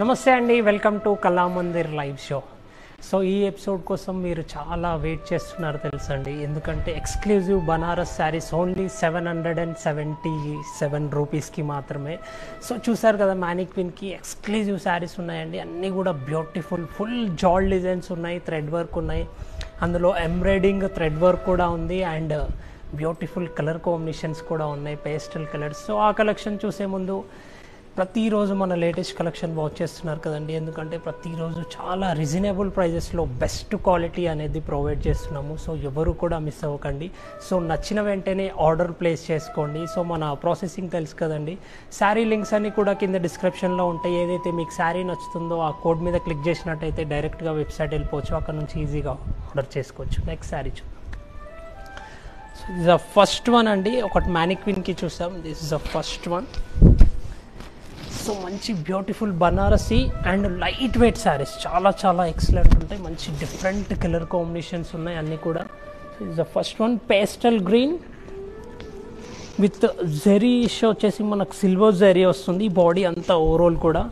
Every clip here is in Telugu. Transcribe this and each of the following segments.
నమస్తే అండి welcome to Kalamandir live show. So ఈ ఎపిసోడ్ కోసం మీరు చాలా వెయిట్ చేస్తున్నారు తెలుసండి. ఎందుకంటే exclusive Banaras saris only seven hundred and seventy seven రూపీస్కి మాత్రమే. సో చూసారు కదా మ్యానిక్విన్కి ఎక్స్క్లూజివ్ శారీస్ ఉన్నాయండి. అన్నీ కూడా బ్యూటిఫుల్ ఫుల్ జాల్ డిజైన్స్ ఉన్నాయి థ్రెడ్ వర్క్ ఉన్నాయి. అందులో ఎంబ్రాయిడింగ్ థ్రెడ్ వర్క్ కూడా ఉంది అండ్ బ్యూటిఫుల్ కలర్ కాంబినేషన్స్ కూడా ఉన్నాయి పేస్టల్ కలర్స్. సో ఆ కలెక్షన్ చూసే ముందు ప్రతిరోజు మన లేటెస్ట్ కలెక్షన్ వాచ్ చేస్తున్నారు కదండి. ఎందుకంటే ప్రతిరోజు చాలా రీజనబుల్ ప్రైజెస్లో బెస్ట్ క్వాలిటీ అనేది ప్రొవైడ్ చేస్తున్నాము. సో ఎవరు కూడా మిస్ అవ్వకండి. సో నచ్చిన వెంటనే ఆర్డర్ ప్లేస్ చేసుకోండి. సో మన ప్రాసెసింగ్ తెలుసు కదండి. శారీ లింక్స్ అన్ని కూడా కింద డిస్క్రిప్షన్లో ఉంటాయి. ఏదైతే మీకు శారీ నచ్చుతుందో ఆ కోడ్ మీద క్లిక్ చేసినట్టయితే డైరెక్ట్గా వెబ్సైట్ వెళ్ళిపోవచ్చు. అక్కడ నుంచి ఈజీగా ఆర్డర్ చేసుకోవచ్చు. నెక్స్ట్ శారీ చూద్దాం. సో ద ఫస్ట్ వన్ అండి. ఒకటి మ్యానిక్విన్కి చూసాం. This is the first one so మంచి beautiful Banarasi and light weight saris చాలా చాలా ఎక్సలెంట్ ఉంటాయి. మంచి డిఫరెంట్ కలర్ కాంబినేషన్స్ ఉన్నాయి అన్నీ కూడా. Is the first one pastel green with zari issue వచ్చేసి మనకు సిల్వర్ జెరీ వస్తుంది. బాడీ అంతా ఓవరాల్ కూడా.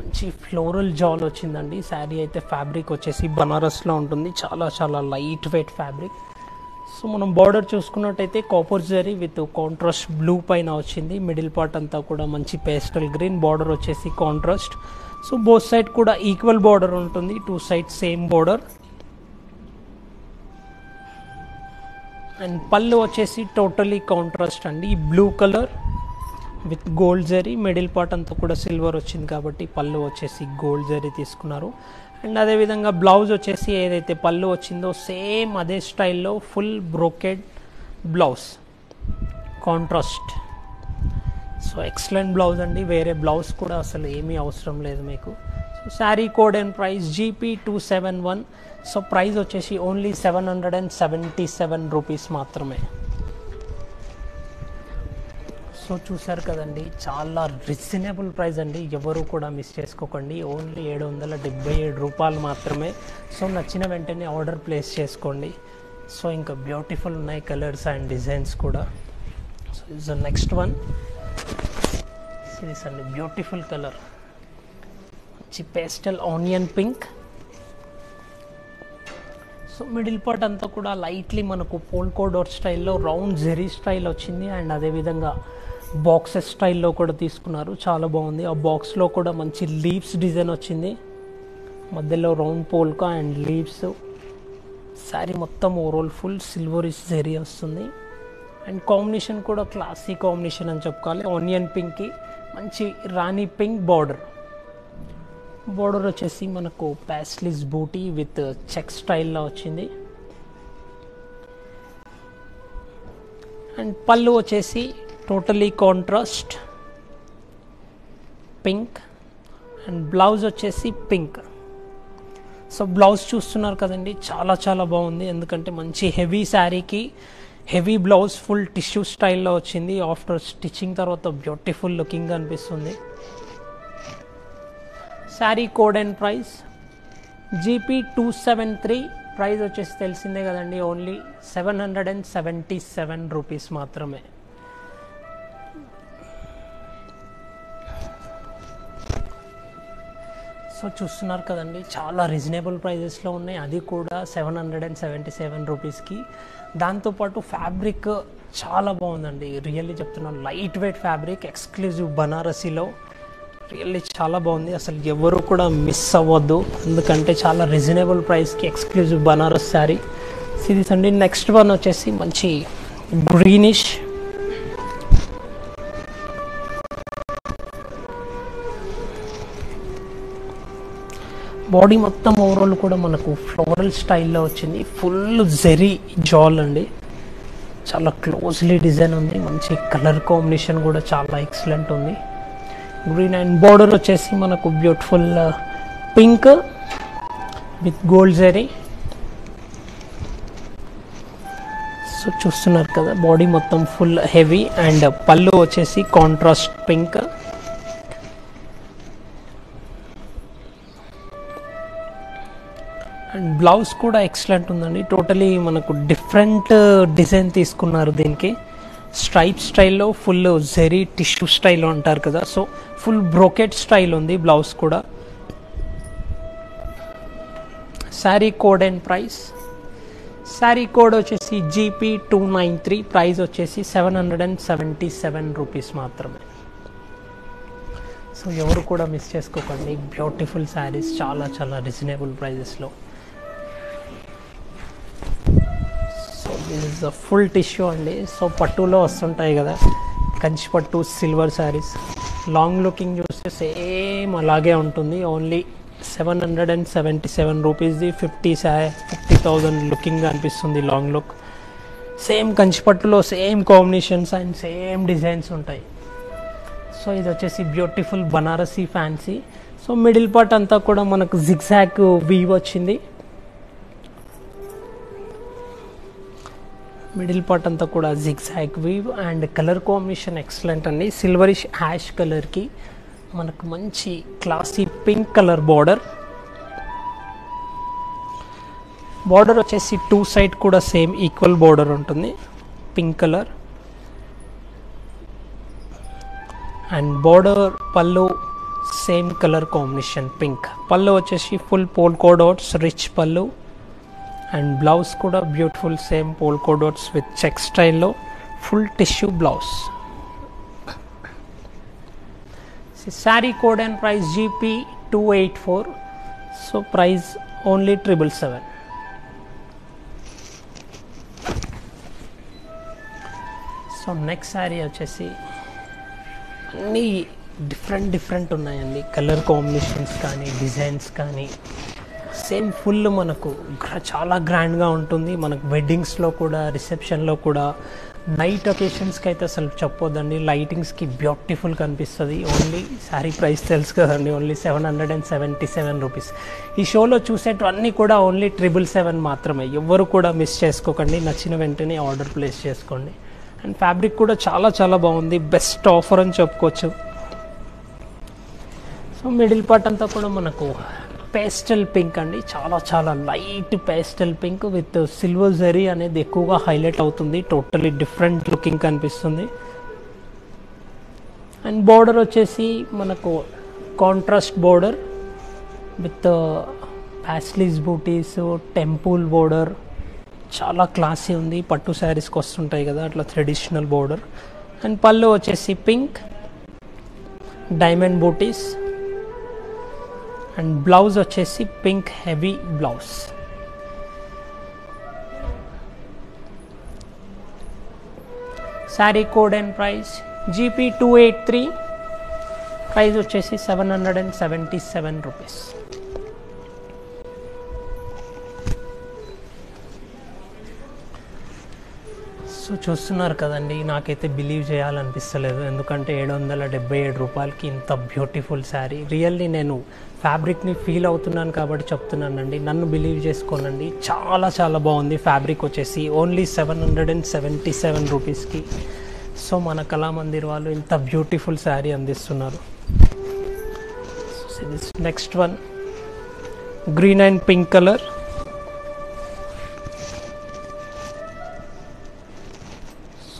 మంచి ఫ్లోరల్ జాల్ వచ్చిందండి. శారీ అయితే ఫ్యాబ్రిక్ వచ్చేసి బనారస్లో ఉంటుంది. చాలా చాలా లైట్ వెయిట్ ఫ్యాబ్రిక్ సో మనం బార్డర్ చూసుకున్నట్టయితే copper zari with contrast blue పైన వచ్చింది. మిడిల్ పార్ట్ అంతా కూడా మంచి పేస్టల్ గ్రీన్ బార్డర్ వచ్చేసి కాంట్రాస్ట్ సో బోత్ సైడ్ కూడా ఈక్వల్ బార్డర్ ఉంటుంది. Two side same border and pallu వచ్చేసి టోటలీ కాంట్రాస్ట్ అండి. Blue colour with gold zari middle part అంతా కూడా సిల్వర్ వచ్చింది కాబట్టి పళ్ళు వచ్చేసి గోల్డ్ జరీ తీసుకున్నారు. అండ్ అదేవిధంగా బ్లౌజ్ వచ్చేసి ఏదైతే పళ్ళు వచ్చిందో సేమ్ అదే స్టైల్లో full brocade blouse. Contrast. So excellent blouse అండి. వేరే బ్లౌజ్ కూడా అసలు ఏమీ అవసరం లేదు మీకు. So sari code and price GP two seven one. So price వచ్చేసి only seven hundred and seventy seven rupees మాత్రమే. సో చూసారు కదండి చాలా రీజనబుల్ ప్రైస్ అండి. ఎవరు కూడా మిస్ చేసుకోకండి. ఓన్లీ ఏడు వందల డెబ్బై ఏడు రూపాయలు మాత్రమే. సో నచ్చిన వెంటనే ఆర్డర్ ప్లేస్ చేసుకోండి. సో ఇంకా బ్యూటిఫుల్ ఉన్నాయి కలర్స్ అండ్ డిజైన్స్ కూడా. So is next one series అండి బ్యూటిఫుల్ కలర్ మంచి pastel onion pink so middle part అంతా కూడా లైట్లీ మనకు పోల్కో డోర్ స్టైల్లో రౌండ్ జెరీ స్టైల్ వచ్చింది. అండ్ అదేవిధంగా బాక్సెస్ స్టైల్లో కూడా తీసుకున్నారు. చాలా బాగుంది. ఆ బాక్స్లో కూడా మంచి లీవ్స్ డిజైన్ వచ్చింది. మధ్యలో round polka and leaves. Sari మొత్తం ఓవరాల్ ఫుల్ సిల్వరిష్ జరీ వస్తుంది. అండ్ కాంబినేషన్ కూడా క్లాసీ కాంబినేషన్ అని చెప్పుకోవాలి. ఆనియన్ పింక్కి మంచి రాణి పింక్ బార్డర్. బార్డర్ వచ్చేసి మనకు ప్యాస్లిస్ బూటీ విత్ చెక్ స్టైల్లో వచ్చింది. అండ్ పళ్ళు వచ్చేసి totally contrast. Pink. And blouse వచ్చేసి పింక్. సో బ్లౌజ్ చూస్తున్నారు కదండి చాలా చాలా బాగుంది. ఎందుకంటే మంచి హెవీ శారీకి హెవీ బ్లౌజ్ ఫుల్ టిష్యూ స్టైల్లో వచ్చింది. ఆఫ్టర్ స్టిచ్చింగ్ తర్వాత బ్యూటిఫుల్ లుకింగ్ అనిపిస్తుంది. Sari code and price GP two seven three. Price వచ్చేసి తెలిసిందే కదండి only seven hundred and seventy seven rupees మాత్రమే. సో చూస్తున్నారు కదండి చాలా రీజనబుల్ ప్రైజెస్లో ఉన్నాయి. అది కూడా seven hundred and seventy seven రూపీస్కి దాంతోపాటు ఫ్యాబ్రిక్ చాలా బాగుందండి. రియల్లీ చెప్తున్నాను లైట్ వెయిట్ ఫ్యాబ్రిక్ ఎక్స్క్లూజివ్ బనారసీలో. రియల్లీ చాలా బాగుంది. అసలు ఎవరు కూడా మిస్ అవ్వద్దు. ఎందుకంటే చాలా రీజనబుల్ ప్రైస్కి ఎక్స్క్లూజివ్ బనారస్ శారీ. సిరీస్ అండి. నెక్స్ట్ వన్ వచ్చేసి మంచి గ్రీనిష్ బాడీ మొత్తం ఓవరాల్ కూడా మనకు ఫ్లోరల్ స్టైల్లో వచ్చింది. ఫుల్ జెరీ జాల్ అండి. చాలా క్లోజ్లీ డిజైన్ ఉంది. మంచి కలర్ కాంబినేషన్ కూడా చాలా ఎక్సలెంట్ ఉంది. గ్రీన్ అండ్ బార్డర్ వచ్చేసి మనకు beautiful pink with gold zari so చూస్తున్నారు కదా బాడీ మొత్తం ఫుల్ హెవీ అండ్ పళ్ళు వచ్చేసి కాంట్రాస్ట్ పింక్ అండ్ బ్లౌజ్ కూడా ఎక్సలెంట్ ఉందండి. టోటలీ మనకు డిఫరెంట్ డిజైన్ uh, తీసుకున్నారు దీనికి. స్ట్రైప్ స్టైల్లో ఫుల్ జెరీ టిష్యూ స్టైల్లో అంటారు కదా. సో ఫుల్ బ్రోకెట్ స్టైల్ ఉంది బ్లౌజ్ కూడా. Sari code and price sari code వచ్చేసి GP two nine three price వచ్చేసి seven hundred and seventy seven rupees మాత్రమే. సో ఎవరు కూడా మిస్ చేసుకోకండి. బ్యూటిఫుల్ శారీస్ చాలా చాలా రీజనబుల్ ప్రైజెస్లో సో ఫుల్ టిష్యూ అండి. సో పట్టులో వస్తుంటాయి కదా కంచి పట్టు సిల్వర్ శారీస్ లాంగ్ లుకింగ్ చూస్తే సేమ్ అలాగే ఉంటుంది. Only seven hundred and seventy seven రూపీస్ది fifty సా ఫిఫ్టీ థౌజండ్ లుకింగ్ అనిపిస్తుంది లాంగ్ లుక్ సేమ్ కంచి పట్టులో same combinations and same designs ఉంటాయి. సో ఇది వచ్చేసి beautiful Banarasi fancy so middle part అంతా కూడా మనకు జిగ్జాక్ వీవ్ వచ్చింది. మిడిల్ పార్ట్ అంతా కూడా zigzag weave and colour combination excellent అండి. సిల్వరిష్ హ్యాష్ కలర్కి మనకు మంచి classy pink colour border border వచ్చేసి టూ సైడ్ కూడా సేమ్ ఈక్వల్ బార్డర్ ఉంటుంది పింక్ కలర్ అండ్ బార్డర్ పళ్ళు సేమ్ కలర్ కాంబినేషన్ పింక్ పళ్ళు వచ్చేసి ఫుల్ పోల్ కోడౌట్స్ రిచ్ పళ్ళు. అండ్ బ్లౌజ్ కూడా beautiful same polka dots with check స్టైల్లో. Full tissue blouse. Sari code and price GP two eight four so price only triple seven so next sari వచ్చేసి అన్నీ డిఫరెంట్ డిఫరెంట్ ఉన్నాయండి. కలర్ కాంబినేషన్స్ కానీ డిజైన్స్ కానీ. సేమ్ ఫుల్ మనకు చాలా గ్రాండ్గా ఉంటుంది. మనకు వెడ్డింగ్స్లో కూడా రిసెప్షన్లో కూడా. నైట్ ఒకేషన్స్కి అయితే అసలు చెప్పొద్దండి. లైటింగ్స్కి బ్యూటిఫుల్ కనిపిస్తుంది. ఓన్లీ శారీ ప్రైస్ తెలుసు కదండి. Only seven hundred and seventy seven rupees. ఈ షోలో చూసేటివన్నీ కూడా ఓన్లీ ట్రిపుల్ సెవెన్ మాత్రమే. ఎవ్వరు కూడా మిస్ చేసుకోకండి. నచ్చిన వెంటనే ఆర్డర్ ప్లేస్ చేసుకోండి. అండ్ ఫ్యాబ్రిక్ కూడా చాలా చాలా బాగుంది. బెస్ట్ ఆఫర్ అని చెప్పుకోవచ్చు. సో మిడిల్ పార్ట్ అంతా కూడా మనకు పేస్టల్ పింక్ అండి. చాలా చాలా light pastel pink with silver zari అనేది ఎక్కువగా హైలైట్ అవుతుంది. టోటలీ డిఫరెంట్ లుకింగ్ కనిపిస్తుంది. అండ్ బోర్డర్ వచ్చేసి మనకు contrast border with paisleys butis temple border. చాలా క్లాసీ ఉంది. పట్టు శారీస్కి వస్తుంటాయి కదా అట్లా ట్రెడిషనల్ బోర్డర్. అండ్ పళ్ళు వచ్చేసి pink diamond butis. And blouse వచ్చేసి pink heavy blouse sari code and price GP two eight three price వచ్చేసి సెవెన్ హండ్రెడ్ సో చూస్తున్నారు కదండి. నాకైతే బిలీవ్ చేయాలనిపిస్తలేదు. ఎందుకంటే ఏడు వందల డెబ్బై ఏడు రూపాయలకి ఇంత బ్యూటిఫుల్ శారీ రియల్లీ నేను ఫ్యాబ్రిక్ని ఫీల్ అవుతున్నాను కాబట్టి చెప్తున్నానండి. నన్ను బిలీవ్ చేసుకోనండి. చాలా చాలా బాగుంది ఫ్యాబ్రిక్ వచ్చేసి. Only seven hundred and seventy seven రూపీస్కి సో మన కళామందిర్ వాళ్ళు ఇంత బ్యూటిఫుల్ శారీ అందిస్తున్నారు. Next one green and pink colour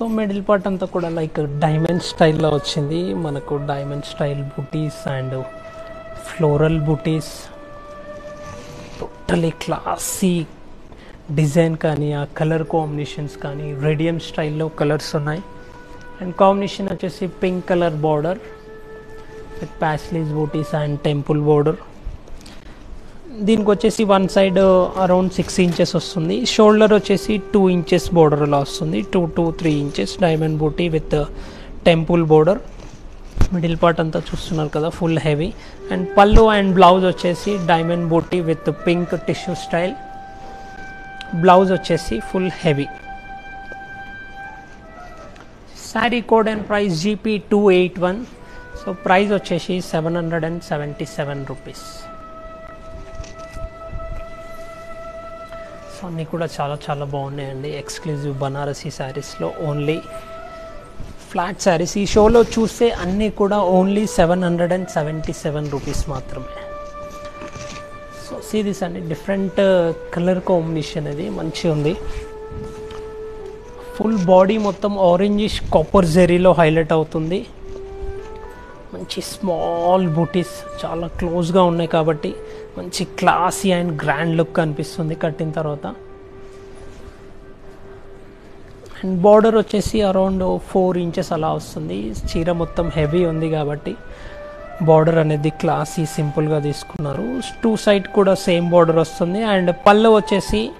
so middle part అంతా కూడా లైక్ డైమండ్ స్టైల్లో వచ్చింది. మనకు diamond style butis and floral butis totally classy design కానీ ఆ కలర్ కాంబినేషన్స్ కానీ రేడియం స్టైల్లో కలర్స్ ఉన్నాయి. అండ్ కాంబినేషన్ వచ్చేసి pink colour border with paisleys butis and temple border దీనికి వచ్చేసి one side around six inches వస్తుంది. షోల్డర్ వచ్చేసి టూ ఇంచెస్ బోర్డర్లో వస్తుంది. Two two three inches diamond buti with temple border middle part అంతా చూస్తున్నారు కదా ఫుల్ హెవీ అండ్ పళ్ళు అండ్ బ్లౌజ్ వచ్చేసి diamond buti with pink tissue style blouse వచ్చేసి full heavy sari code and price GP two eight one so price వచ్చేసి seven hundred and seventy seven rupees అన్నీ కూడా చాలా చాలా బాగున్నాయండి. ఎక్స్క్లూజివ్ బనారసీ శారీస్లో ఓన్లీ ఫ్లాట్ శారీస్ ఈ షోలో చూస్తే అన్నీ కూడా only seven hundred and seventy seven rupees మాత్రమే సో సిరీస్ అండి డిఫరెంట్ కలర్ కాంబినేషన్ అది మంచిగా ఉంది. ఫుల్ బాడీ మొత్తం ఆరెంజిష్ కాపర్ జెరీలో హైలైట్ అవుతుంది. మంచి స్మాల్ బూటీస్ చాలా క్లోజ్గా ఉన్నాయి కాబట్టి మంచి క్లాసీ అండ్ గ్రాండ్ లుక్ కనిపిస్తుంది కట్టిన తర్వాత. అండ్ బార్డర్ వచ్చేసి అరౌండ్ ఫోర్ ఇంచెస్ అలా వస్తుంది. చీర మొత్తం హెవీ ఉంది కాబట్టి బార్డర్ అనేది క్లాసీ సింపుల్గా తీసుకున్నారు. టూ సైడ్ కూడా సేమ్ బార్డర్ వస్తుంది. అండ్ పళ్ళు వచ్చేసి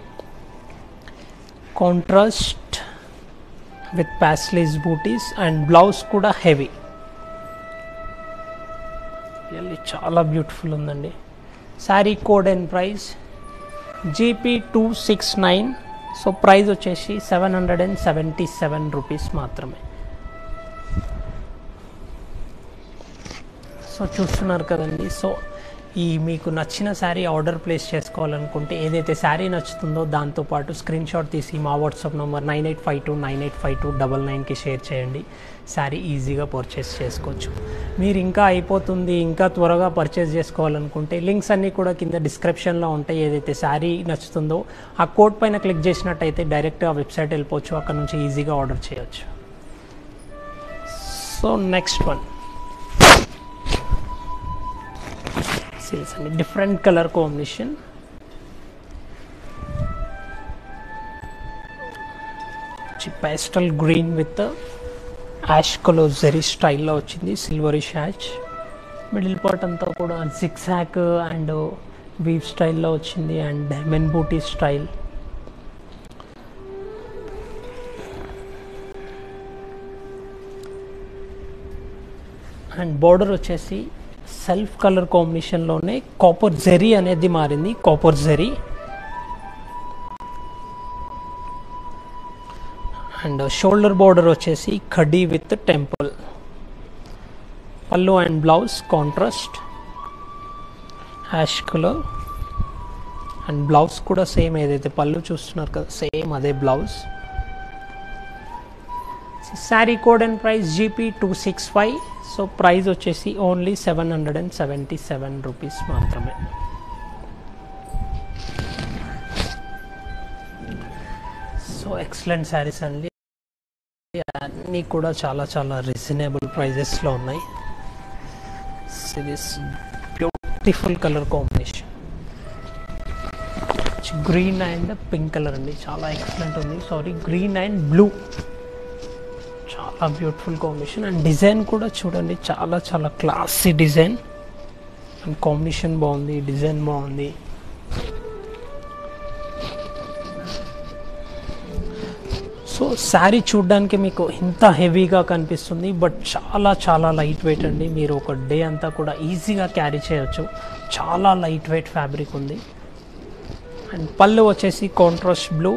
contrast with paisleys butis and blouse కూడా హెవీ. రియల్లీ చాలా బ్యూటిఫుల్ ఉందండి. Sari code and price GP two six nine so price వచ్చేసి seven hundred and seventy seven rupees మాత్రమే. సో చూస్తున్నారు కదండి. సో ఈ మీకు నచ్చిన శారీ ఆర్డర్ ప్లేస్ చేసుకోవాలనుకుంటే ఏదైతే శారీ నచ్చుతుందో దాంతోపాటు స్క్రీన్ షాట్ తీసి మా WhatsApp number nine eight five two nine eight five two double నైన్కి షేర్ చేయండి. శారీ ఈజీగా పర్చేస్ చేసుకోవచ్చు. మీరు ఇంకా అయిపోతుంది ఇంకా త్వరగా పర్చేస్ చేసుకోవాలనుకుంటే లింక్స్ అన్నీ కూడా కింద డిస్క్రిప్షన్లో ఉంటాయి. ఏదైతే శారీ నచ్చుతుందో ఆ కోడ్ పైన క్లిక్ చేసినట్టయితే డైరెక్ట్ ఆ వెబ్సైట్ వెళ్ళిపోవచ్చు. అక్కడ నుంచి ఈజీగా ఆర్డర్ చేయవచ్చు సో నెక్స్ట్ వన్ సిల్స్ అండి different colour combination pastel green with ash colour zari స్టైల్లో వచ్చింది సిల్వరిష్ యాష్. మిడిల్ పార్ట్ అంతా కూడా సిక్స్ హ్యాక్ అండ్ వీవ్ స్టైల్లో వచ్చింది and diamond buti style. And border వచ్చేసి సెల్ఫ్ కలర్ కాంబినేషన్లోనే కాపర్ జెరీ అనేది మారింది copper zari and shoulder border వచ్చేసి ఖడీ విత్ టెంపుల్. పళ్ళు and blouse contrast. Ash colour. And blouse కూడా సేమ్ ఏదైతే పళ్ళు చూస్తున్నారు కదా సేమ్ అదే blouse. Sari code and price GP two six five. So price వచ్చేసి only seven hundred and seventy seven rupees మాత్రమే. సో ఎక్సలెంట్ శారీస్ అండి. అన్నీ కూడా చాలా చాలా రీజనబుల్ ప్రైజెస్లో ఉన్నాయి. This beautiful colour combination green and pink colour అండి. చాలా ఎక్సలెంట్ ఉంది. సారీ గ్రీన్ అండ్ బ్లూ చాలా బ్యూటిఫుల్ కాంబినేషన్ అండ్ డిజైన్ కూడా చూడండి చాలా చాలా క్లాసీ డిజైన్ అండ్ కాంబినేషన్ బాగుంది డిజైన్ బాగుంది. శారీ చూడడానికి మీకు ఇంత హెవీగా కనిపిస్తుంది బట్ చాలా చాలా లైట్ వెయిట్ అండి. మీరు ఒక డే అంతా కూడా ఈజీగా క్యారీ చేయొచ్చు. చాలా లైట్ వెయిట్ ఫ్యాబ్రిక్ ఉంది. అండ్ పళ్ళు వచ్చేసి కాంట్రాస్ట్ బ్లూ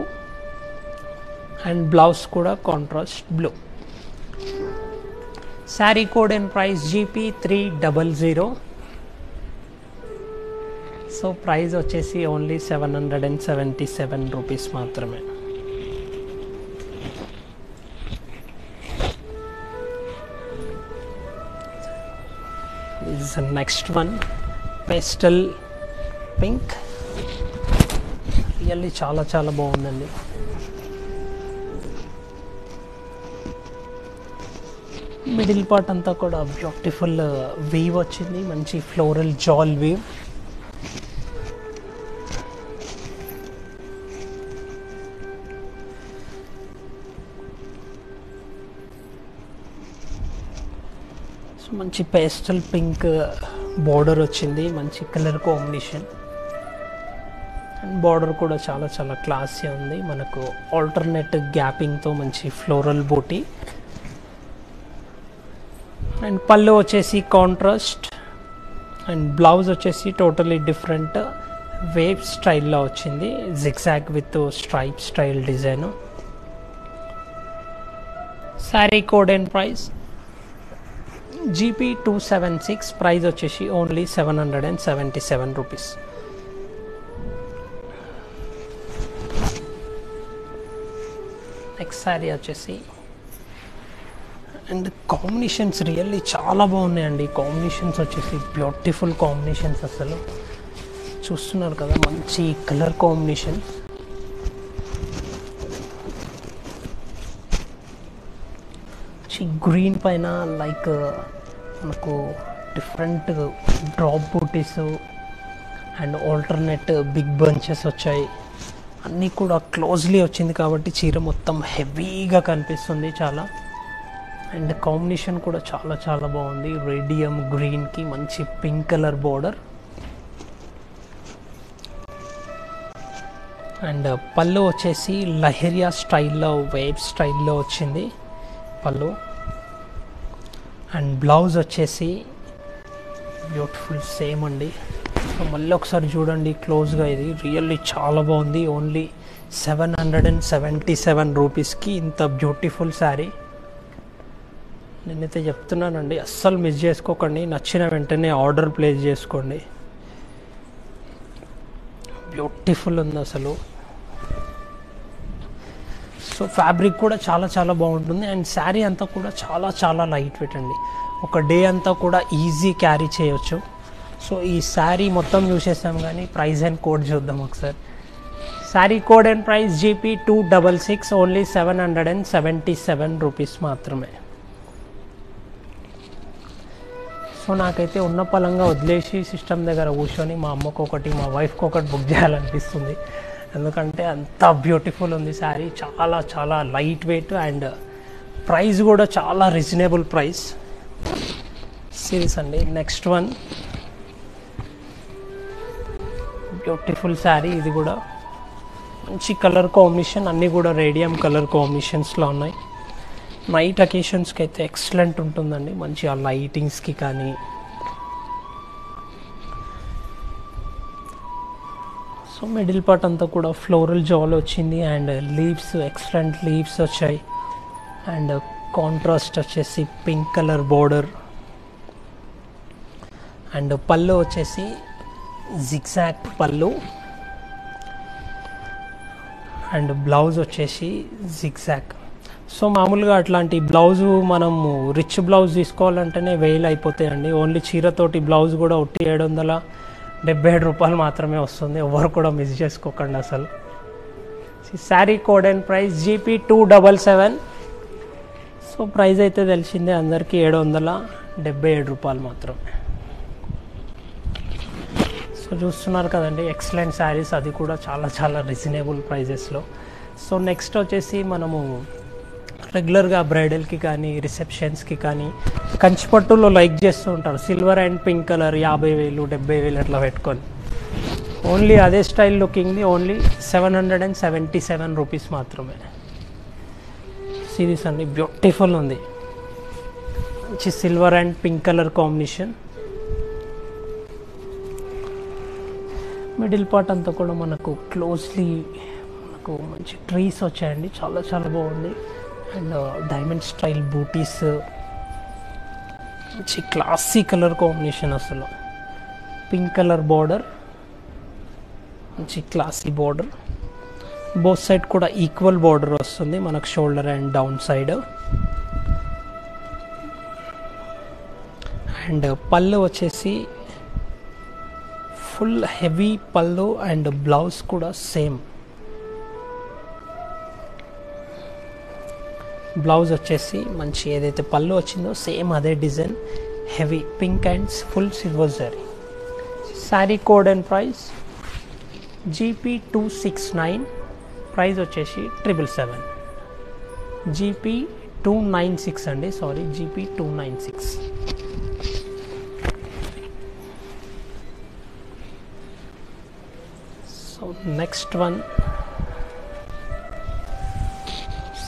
అండ్ బ్లౌజ్ కూడా contrast blue sari code and price GP three double zero. So price వచ్చేసి only seven hundred and seventy seven rupees మాత్రమే. This is the next one. Pastel pink really చాలా చాలా బాగుందండి మిడిల్ పార్ట్ అంతా కూడా బ్యూటిఫుల్ వేవ్ వచ్చింది మంచి ఫ్లోరల్ జాల్ వేవ్ మంచి పేస్టల్ పింక్ బార్డర్ వచ్చింది మంచి కలర్ కాంబినేషన్. అండ్ బార్డర్ కూడా చాలా చాలా క్లాసీ ఉంది. మనకు ఆల్టర్నేట్ గ్యాపింగ్తో మంచి ఫ్లోరల్ బూటీ. అండ్ పళ్ళు వచ్చేసి కాంట్రాస్ట్. అండ్ బ్లౌజ్ వచ్చేసి టోటలీ డిఫరెంట్ వేవ్ స్టైల్లో వచ్చింది. Zigzag with stripe style design. Sari code and price GP two seven six price వచ్చేసి only seven hundred and seventy seven rupees. Next sari వచ్చేసి అండ్ కాంబినేషన్స్ రియల్లీ చాలా బాగున్నాయండి. కాంబినేషన్స్ వచ్చేసి బ్యూటిఫుల్ కాంబినేషన్స్ అసలు. చూస్తున్నారు కదా మంచి కలర్ కాంబినేషన్. గ్రీన్ పైన లైక్ మనకు different drop butis and alternate big bunches వచ్చాయి. అన్నీ కూడా క్లోజ్లీ వచ్చింది కాబట్టి చీర మొత్తం హెవీగా కనిపిస్తుంది చాలా. అండ్ కాంబినేషన్ కూడా చాలా చాలా బాగుంది. రేడియం గ్రీన్కి మంచి పింక్ కలర్ బార్డర్ అండ్ పళ్ళు వచ్చేసి లహెరియా స్టైల్లో వేవ్ స్టైల్లో వచ్చింది పళ్ళు. అండ్ బ్లౌజ్ వచ్చేసి బ్యూటిఫుల్ సేమ్ అండి. సో మళ్ళీ ఒకసారి చూడండి క్లోజ్గా ఇది. రియల్లీ చాలా బాగుంది. Only seven hundred and seventy seven రూపీస్కి ఇంత బ్యూటిఫుల్ శారీ నేనైతే చెప్తున్నానండి అస్సలు మిస్ చేసుకోకండి. నచ్చిన వెంటనే ఆర్డర్ ప్లేస్ చేసుకోండి. బ్యూటిఫుల్ ఉంది అసలు. సో ఫ్యాబ్రిక్ కూడా చాలా చాలా బాగుంటుంది. అండ్ శారీ అంతా కూడా చాలా చాలా లైట్ వెయిట్ అండి. ఒక డే అంతా కూడా ఈజీ క్యారీ చేయొచ్చు. సో ఈ శారీ మొత్తం చూసేసాం కానీ ప్రైస్ అండ్ కోడ్ చూద్దాం ఒకసారి. Sari code and price GP two double six only seven hundred and seventy seven rupees మాత్రమే. సో నాకైతే ఉన్న పలంగా వదిలేసి సిస్టమ్ దగ్గర కూర్చొని మా అమ్మకు ఒకటి మా వైఫ్కి ఒకటి బుక్ చేయాలనిపిస్తుంది. ఎందుకంటే అంత బ్యూటిఫుల్ ఉంది శారీ. చాలా చాలా లైట్ వెయిట్ అండ్ ప్రైస్ కూడా చాలా రీజనబుల్ ప్రైస్ సిరీస్ అండి. నెక్స్ట్ వన్ బ్యూటిఫుల్ శారీ ఇది కూడా. మంచి కలర్ కాంబినేషన్ అన్నీ కూడా రేడియం కలర్ కాంబినేషన్స్లో ఉన్నాయి. నైట్ అకేషన్స్కి అయితే ఎక్సలెంట్ ఉంటుందండి. మంచి ఆ లైటింగ్స్కి కానీ సో మిడిల్ పార్ట్ అంతా కూడా ఫ్లోరల్ జాల్ వచ్చింది అండ్ లీవ్స్ ఎక్సలెంట్ లీవ్స్ వచ్చాయి. అండ్ కాంట్రాస్ట్ వచ్చేసి పింక్ కలర్ బోర్డర్. అండ్ పళ్ళు వచ్చేసి జిగ్జాక్ పళ్ళు. అండ్ బ్లౌజ్ వచ్చేసి జిగ్జాక్ సో మామూలుగా అట్లాంటి బ్లౌజు మనము రిచ్ బ్లౌజ్ తీసుకోవాలంటేనే వేలు అయిపోతాయండి. ఓన్లీ చీరతోటి బ్లౌజ్ కూడా ఒట్టి ఏడు వందల డెబ్బై ఏడు రూపాయలు మాత్రమే వస్తుంది. ఎవరు కూడా మిస్ చేసుకోకండి అసలు. Sari code and price GP two double seven so price అయితే తెలిసిందే అందరికీ ఏడు వందల డెబ్బై ఏడు రూపాయలు మాత్రమే సో చూస్తున్నారు కదండి ఎక్సలెంట్ శారీస్ అది కూడా చాలా చాలా రీజనబుల్ ప్రైజెస్లో సో నెక్స్ట్ వచ్చేసి మనము రెగ్యులర్గా బ్రైడల్కి కానీ రిసెప్షన్స్కి కానీ కంచిపట్టులో లైక్ చేస్తూ ఉంటారు. సిల్వర్ అండ్ పింక్ కలర్ యాభై వేలు డెబ్బై వేలు అట్లా పెట్టుకొని. ఓన్లీ అదే style లుకింగ్ది only seven hundred and seventy seven rupees మాత్రమే. సిరీస్ అండి బ్యూటిఫుల్ ఉంది. మంచి silver and pink colour combination. Middle part అంతా కూడా మనకు క్లోజ్లీ మనకు మంచి ట్రీస్ వచ్చాయండి. చాలా చాలా బాగుంది. అండ్ డైమండ్ స్టైల్ బూటీస్ మంచి క్లాసీ కలర్ కాంబినేషన్ అసలు. పింక్ కలర్ బార్డర్ మంచి క్లాసీ బార్డర్ బోత్ సైడ్ కూడా ఈక్వల్ బార్డర్ వస్తుంది మనకు shoulder and down side and పళ్ళు వచ్చేసి ఫుల్ హెవీ పళ్ళు అండ్ బ్లౌజ్ కూడా సేమ్ బ్లౌజ్ వచ్చేసి మంచి ఏదైతే పళ్ళు వచ్చిందో సేమ్ అదే design. Heavy pink and full silver zari sari code and price GP two six nine price వచ్చేసి triple seven GP two nine six అండి sorry GP two nine six so next one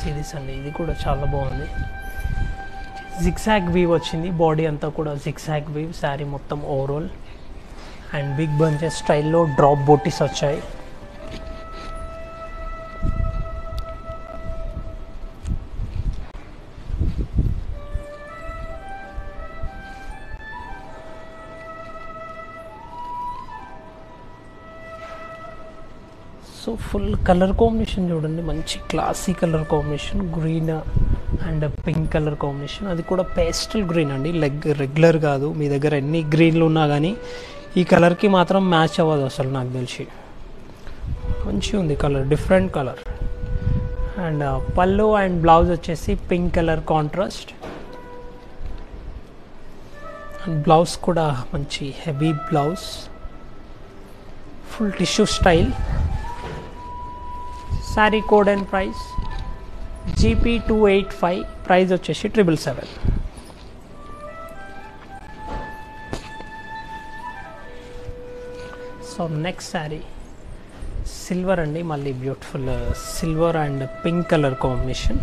series అండి. ఇది కూడా చాలా బాగుంది. జిగ్సాగ్ వీవ్ వచ్చింది. బాడీ అంతా కూడా జిగ్సాగ్ వీవ్ శారీ మొత్తం ఓవరాల్ అండ్ బిగ్ బంచెస్ స్టైల్లో డ్రాప్ బోటీస్ వచ్చాయి. కలర్ కాంబినేషన్ చూడండి మంచి classy colour combination green and pink colour combination. అది కూడా పేస్టల్ గ్రీన్ అండి లెగ్ రెగ్యులర్ కాదు మీ దగ్గర ఎన్ని గ్రీన్లు ఉన్నా కానీ ఈ కలర్కి మాత్రం మ్యాచ్ అవ్వదు అసలు నాకు తెలిసి. మంచిగా ఉంది కలర్ డిఫరెంట్ కలర్. అండ్ పళ్ళు అండ్ బ్లౌజ్ వచ్చేసి pink colour contrast. And blouse కూడా మంచి heavy blouse. Full tissue style. Sari code and price GP two eight five. Price వచ్చేసి triple seven. So next sari. Silver అండి మళ్ళీ beautiful silver and pink colour combination.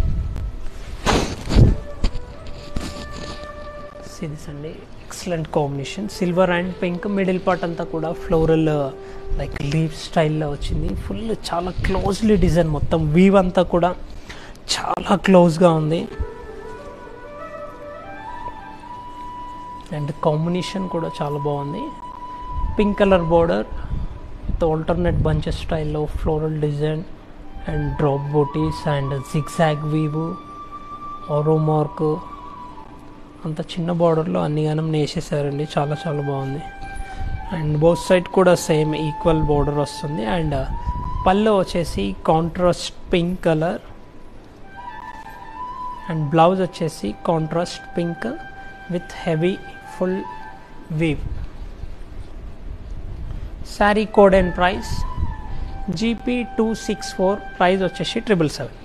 Series అండి. Excellent combination silver and pink middle part అంతా కూడా ఫ్లోరల్ లైక్ లీవ్ స్టైల్లో వచ్చింది. ఫుల్ చాలా క్లోజ్లీ డిజైన్ మొత్తం. వీవ్ అంతా కూడా చాలా క్లోజ్గా ఉంది. అండ్ కాంబినేషన్ కూడా చాలా బాగుంది. Pink colour border with alternate bunches స్టైల్లో floral design and drop buttis and zigzag weave arrow mark అంత చిన్న బార్డర్లో అన్ని గానం నేసేసారండి. చాలా చాలా బాగుంది. అండ్ బోత్ సైడ్ కూడా సేమ్ ఈక్వల్ బార్డర్ వస్తుంది. అండ్ uh, పళ్ళు వచ్చేసి contrast pink colour and blouse వచ్చేసి contrast pink with heavy full weave sari code and price GP two six four price వచ్చేసి ట్రిపుల్ సెవెన్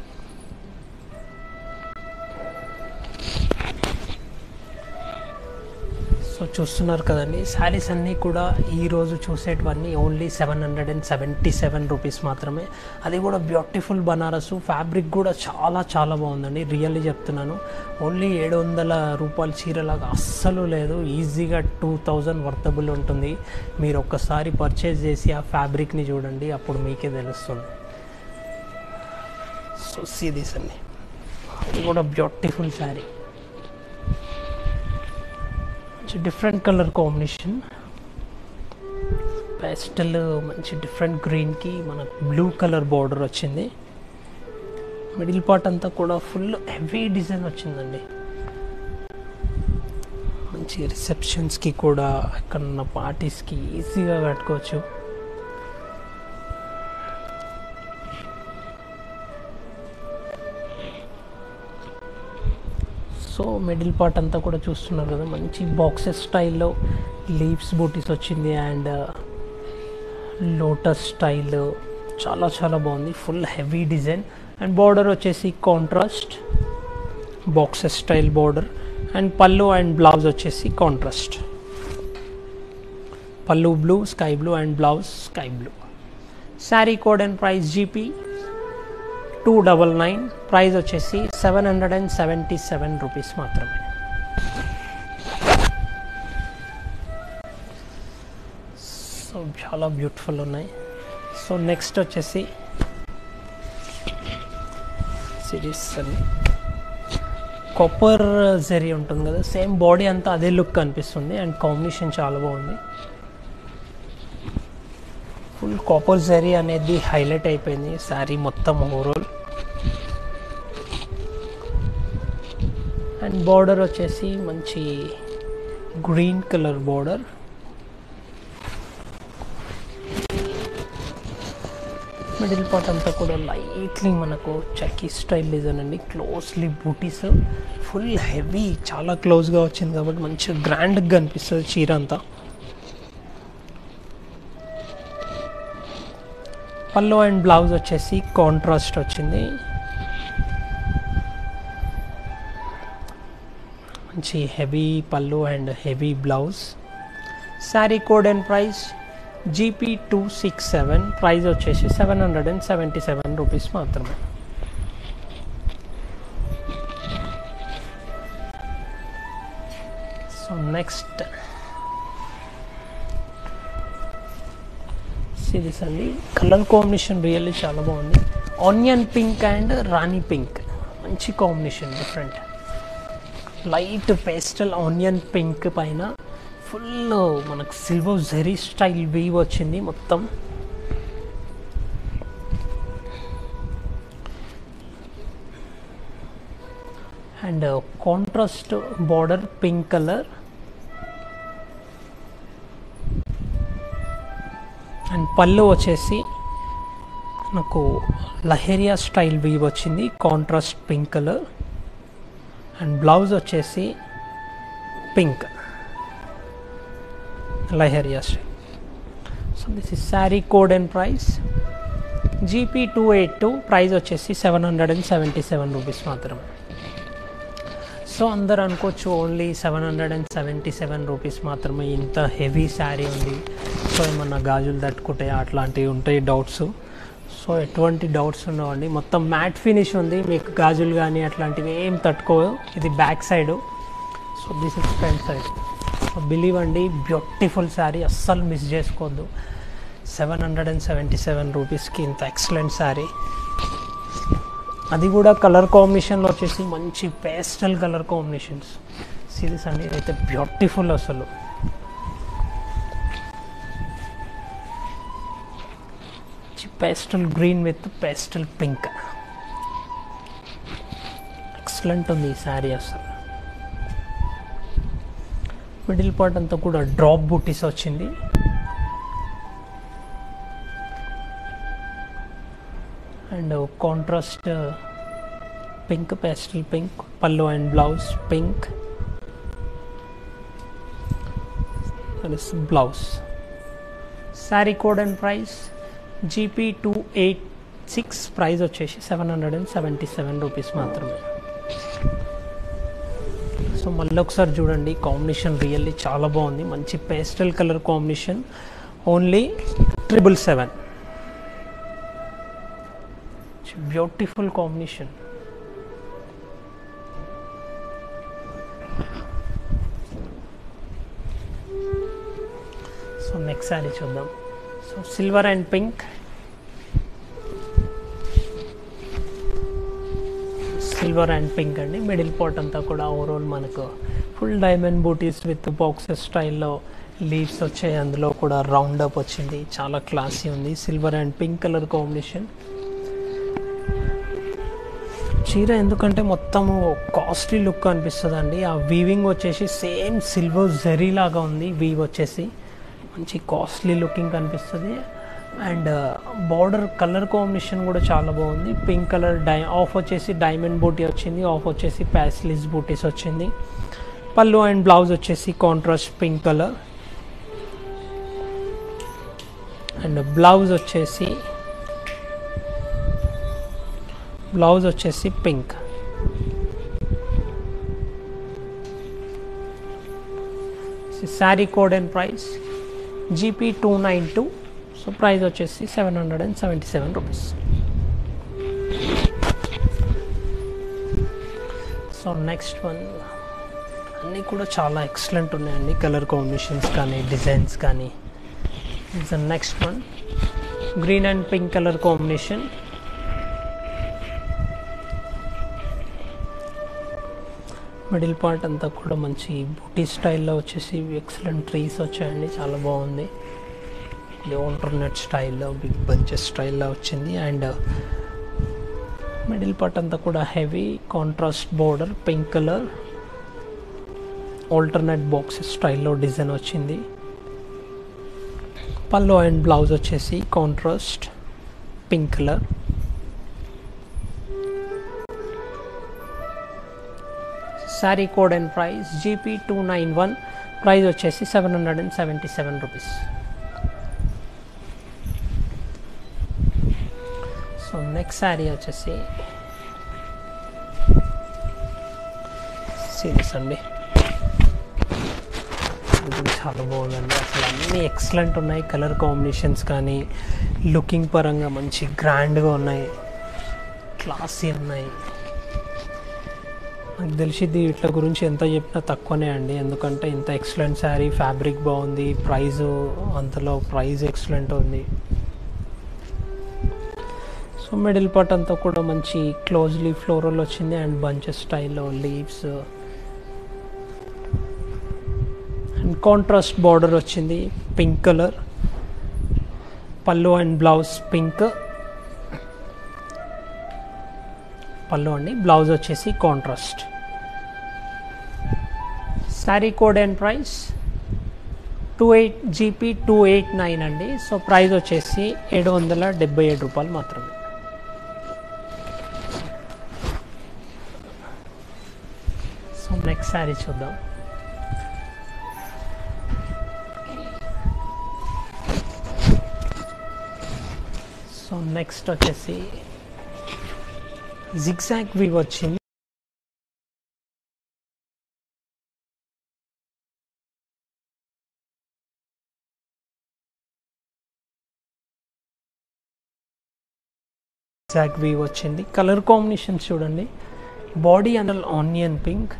సో చూస్తున్నారు కదండి. శారీస్ అన్నీ కూడా ఈరోజు చూసేటివన్నీ only seven hundred and seventy seven rupees మాత్రమే. అది కూడా బ్యూటిఫుల్ బనారసు. ఫ్యాబ్రిక్ కూడా చాలా చాలా బాగుందండి. రియల్లీ చెప్తున్నాను. ఓన్లీ ఏడు వందల రూపాయల చీరలాగా అస్సలు లేదు. ఈజీగా టూ థౌజండ్ వర్తబుల్ ఉంటుంది. మీరు ఒక్కసారి పర్చేజ్ చేసి ఆ ఫ్యాబ్రిక్ని చూడండి. అప్పుడు మీకే తెలుస్తుంది. సో సీరీస్ అండి ఇది కూడా బ్యూటిఫుల్ శారీ. మంచి డిఫరెంట్ కలర్ కాంబినేషన్ పేస్టల్ మంచి డిఫరెంట్ గ్రీన్కి మనకు బ్లూ కలర్ బార్డర్ వచ్చింది. మిడిల్ పార్ట్ అంతా కూడా ఫుల్ హెవీ డిజైన్ వచ్చిందండి. మంచి రిసెప్షన్స్కి కూడా ఎక్కడన్నా పార్టీస్కి ఈజీగా కట్టుకోవచ్చు. సో మిడిల్ పార్ట్ అంతా కూడా చూస్తున్నారు కదా మంచి బాక్సెస్ స్టైల్లో లీవ్స్ బూటీస్ వచ్చింది అండ్ uh, లోటస్ స్టైల్ చాలా చాలా బాగుంది full heavy design. And border వచ్చేసి contrast boxes style border. And pallu and blouse వచ్చేసి contrast. Pallu blue sky blue and blouse sky blue. Sari code and price GP two double nine price వచ్చేసి seven hundred and seventy seven rupees మాత్రమే. సో చాలా బ్యూటిఫుల్ ఉన్నాయి. సో నెక్స్ట్ వచ్చేసి సిరీస్ అన్ని కాపర్ జరీ ఉంటుంది కదా సేమ్ బాడీ అంతా అదే లుక్ కనిపిస్తుంది అండ్ కాంబినేషన్ చాలా బాగుంది. కాపర్ జరీ అనేది హైలైట్ అయిపోయింది. శారీ మొత్తం ఓవరాల్ అండ్ బార్డర్ వచ్చేసి మంచి green colour border middle part అంతా కూడా లైట్లీ మనకు చక్కీ స్టైల్ డిజైన్ అండి. క్లోజ్లీ బూటీస్ ఫుల్ హెవీ చాలా క్లోజ్గా వచ్చింది కాబట్టి మంచిగా గ్రాండ్గా కనిపిస్తుంది చీర అంతా. పల్లో అండ్ బ్లౌజ్ వచ్చేసి కాంట్రాస్ట్ వచ్చింది. మంచి heavy pallu and heavy blouse. Sari code and price GP two six seven price వచ్చేసి seven hundred and seventy seven rupees మాత్రమే. సో నెక్స్ట్ సిరీస్ అండి. కలర్ కాంబినేషన్ రియల్లీ చాలా బాగుంది. Onion pink and rani pink మంచి combination different light pastel onion pink పైన ఫుల్ మనకు సిల్వర్ జెరీ స్టైల్ వీవ్ వచ్చింది మొత్తం. And contrast border pink colour pallu వచ్చేసి నాకు లహేరియా స్టైల్ వీవ్ వచ్చింది. Contrast pink colour. And blouse వచ్చేసి pink. Leheriya style. So this is sari code and price GP two eight two price వచ్చేసి seven hundred and seventy seven rupees మాత్రమే. సో అందరు అనుకోవచ్చు only seven hundred and seventy seven rupees మాత్రమే ఇంత హెవీ శారీ ఉంది. సో ఏమన్నా గాజులు తట్టుకుంటాయి? అట్లాంటివి ఉంటాయి డౌట్స్ సో ఎటువంటి డౌట్స్ ఉండవండి. మొత్తం మ్యాట్ ఫినిష్ ఉంది. మీకు గాజులు కానీ అట్లాంటివి ఏం తట్టుకోవు. ఇది back side so this is front side so believe అండి బ్యూటిఫుల్ శారీ అస్సలు మిస్ చేసుకోవద్దు. Seven hundred and seventy seven రూపీస్కి ఇంత ఎక్సలెంట్ శారీ అది కూడా కలర్ కాంబినేషన్లో వచ్చేసి మంచి పేస్టల్ కలర్ కాంబినేషన్స్ సిరీస్ అండి ఇదైతే బ్యూటిఫుల్ అసలు. Pastel green with pastel pink. Excellent ఉంది ఈ శారీ అసలు. మిడిల్ పార్ట్ అంతా కూడా డ్రాప్ బుటీస్ వచ్చింది. And contrast pink pastel pink pallu and blouse pink. Is blouse sari code and price GP two eight six price వచ్చేసి seven hundred and seventy seven rupees మాత్రమే. సో మళ్ళీ ఒకసారి చూడండి కాంబినేషన్ రియల్లీ చాలా బాగుంది. మంచి pastel colour combination. Only triple seven. Beautiful combination. So next sari చూద్దాం. So silver and pink silver and pink అండి. మిడిల్ పార్ట్ అంతా కూడా ఓవరాల్ మనకు full diamond butis with boxes స్టైల్లో లీవ్స్ వచ్చాయి. అందులో కూడా రౌండ్ అప్ వచ్చింది. చాలా క్లాసీ ఉంది. Silver and pink colour combination చీర ఎందుకంటే మొత్తము కాస్ట్లీ లుక్ అనిపిస్తుంది అండి ఆ వీవింగ్ వచ్చేసి సేమ్ సిల్వర్ జరీ లాగా ఉంది. వీవ్ వచ్చేసి మంచి కాస్ట్లీ లుకింగ్ కనిపిస్తుంది. అండ్ బార్డర్ కలర్ కాంబినేషన్ కూడా చాలా బాగుంది. పింక్ కలర్ డై ఆఫ్ వచ్చేసి డైమండ్ బూటీ వచ్చింది ఆఫ్ వచ్చేసి ప్యాస్లిస్ బూటీస్ వచ్చింది. పళ్ళు అండ్ బ్లౌజ్ వచ్చేసి contrast pink colour and blouse వచ్చేసి బ్లౌజ్ వచ్చేసి pink sari code and price GP two nine two so price వచ్చేసి seven hundred and seventy seven rupees so next one అన్నీ కూడా చాలా ఎక్సలెంట్ ఉన్నాయండి కలర్ కాంబినేషన్స్ కానీ డిజైన్స్ కానీ. It's next one green and pink colour combination middle part అంతా కూడా మంచి బూటీ స్టైల్లో వచ్చేసి ఎక్సలెంట్ ట్రీస్ వచ్చాయండి. చాలా బాగుంది. ఇది ఆల్టర్నేట్ స్టైల్లో బిగ్ బంచెస్ స్టైల్లో వచ్చింది. అండ్ మిడిల్ పార్ట్ అంతా కూడా heavy contrast border pink colour alternate boxes స్టైల్లో డిజైన్ వచ్చింది. పల్లో అండ్ బ్లౌజ్ వచ్చేసి contrast pink colour. Sari code and price GP two nine one. Price వచ్చేసి seven hundred and seventy seven rupees. So next sari వచ్చేసి సీరియస్ అండి. చాలా బాగుందండి. అసలు అన్నీ ఎక్సలెంట్ ఉన్నాయి. కలర్ కాంబినేషన్స్ కానీ లుకింగ్ పరంగా మంచి గ్రాండ్గా ఉన్నాయి. క్లాసీ ఉన్నాయి. నాకు తెలిసింది వీటి గురించి ఎంత చెప్పినా తక్కువనే అండి. ఎందుకంటే ఇంత ఎక్సలెంట్ శారీ ఫ్యాబ్రిక్ బాగుంది ప్రైజ్ అంతలో ప్రైజ్ ఎక్సలెంట్ ఉంది. సో మిడిల్ పార్ట్ అంతా కూడా మంచి క్లోజ్లీ ఫ్లోరల్ వచ్చింది అండ్ బంచెస్ స్టైల్లో లీవ్స్ అండ్ కాంట్రాస్ట్ బార్డర్ వచ్చింది pink colour pallu and blouse pink pallu అండి. బ్లౌజ్ వచ్చేసి contrast sari code and price two eight GP two eight nine అండి. సో ప్రైస్ వచ్చేసి ఏడు వందల డెబ్బై ఏడు రూపాయలు మాత్రమే. సో నెక్స్ట్ శారీ చూద్దాం. సో నెక్స్ట్ వచ్చేసి జిగ్జాగ్ వీవ్ వచ్చింది జిగ్జాగ్ వీవ్ వచ్చింది కలర్ కాంబినేషన్ చూడండి. Body and onion pink